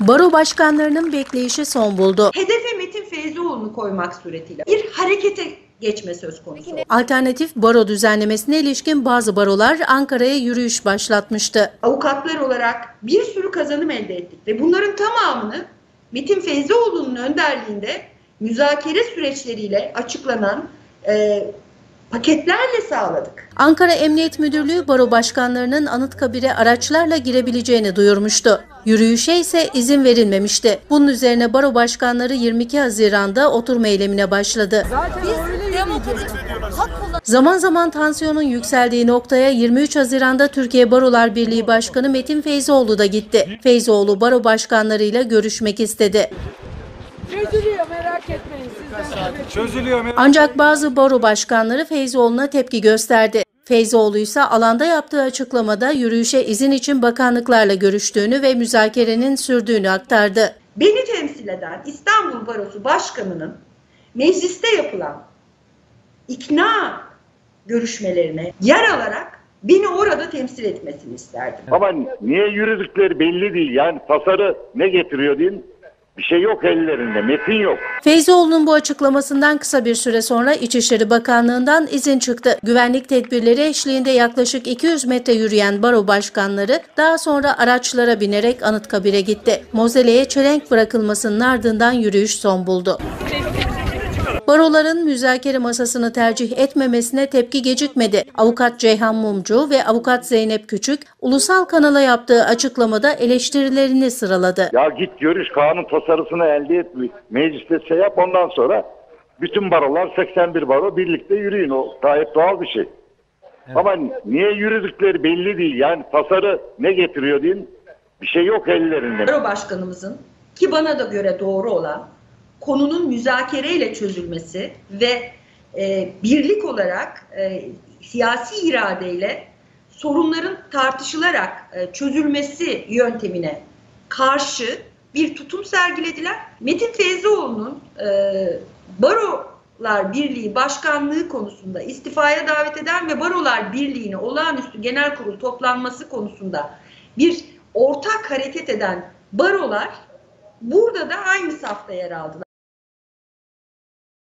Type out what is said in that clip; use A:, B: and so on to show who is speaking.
A: Baro başkanlarının bekleyişi son buldu.
B: Hedefe Metin Feyzioğlu'nu koymak suretiyle bir harekete geçme söz konusu.
A: Alternatif baro düzenlemesine ilişkin bazı barolar Ankara'ya yürüyüş başlatmıştı.
B: Avukatlar olarak bir sürü kazanım elde ettik ve bunların tamamını Metin Feyzioğlu'nun önderliğinde müzakere süreçleriyle açıklanan e, paketlerle sağladık.
A: Ankara Emniyet Müdürlüğü baro başkanlarının Anıtkabir'e araçlarla girebileceğini duyurmuştu. Yürüyüşe ise izin verilmemişti. Bunun üzerine baro başkanları 22 Haziran'da oturma eylemine başladı.
C: Biz demokratik
A: Zaman zaman tansiyonun yükseldiği noktaya 23 Haziran'da Türkiye Barolar Birliği Başkanı Metin Feyzoğlu da gitti. Feyzoğlu baro başkanlarıyla görüşmek istedi.
D: Çözülüyor merak etmeyin sizden.
E: Çözülüyor merak
A: Ancak bazı baro başkanları Feyzoğlu'na tepki gösterdi. Feyzoğlu ise alanda yaptığı açıklamada yürüyüşe izin için bakanlıklarla görüştüğünü ve müzakerenin sürdüğünü aktardı.
B: Beni temsil eden İstanbul Barosu Başkanı'nın mecliste yapılan ikna görüşmelerine yer alarak beni orada temsil etmesini isterdim.
F: Ama niye yürüdükleri belli değil. Yani tasarı ne getiriyor diyeyim. Bir şey yok ellerinde. Metin yok.
A: Feyzoğlu'nun bu açıklamasından kısa bir süre sonra İçişleri Bakanlığı'ndan izin çıktı. Güvenlik tedbirleri eşliğinde yaklaşık 200 metre yürüyen baro başkanları daha sonra araçlara binerek Anıtkabir'e gitti. Mozeleye çelenk bırakılmasının ardından yürüyüş son buldu. Baroların müzakere masasını tercih etmemesine tepki gecikmedi. Avukat Ceyhan Mumcu ve avukat Zeynep Küçük ulusal kanala yaptığı açıklamada eleştirilerini sıraladı.
F: Ya git görüş kanun tasarısını elde et. Mecliste şey yap ondan sonra bütün barolar 81 baro birlikte yürüyün. O gayet doğal bir şey. Ama niye yürüdükleri belli değil. Yani tasarı ne getiriyor diyeyim. Bir şey yok ellerinde.
B: Baro Başkanımızın ki bana da göre doğru olan konunun müzakereyle çözülmesi ve e, birlik olarak e, siyasi iradeyle sorunların tartışılarak e, çözülmesi yöntemine karşı bir tutum sergilediler. Metin Feyzioğlu'nun e, Barolar Birliği Başkanlığı konusunda istifaya davet eden ve Barolar Birliği'ne olağanüstü genel kurul toplanması konusunda bir ortak hareket eden barolar burada da aynı safta yer aldılar.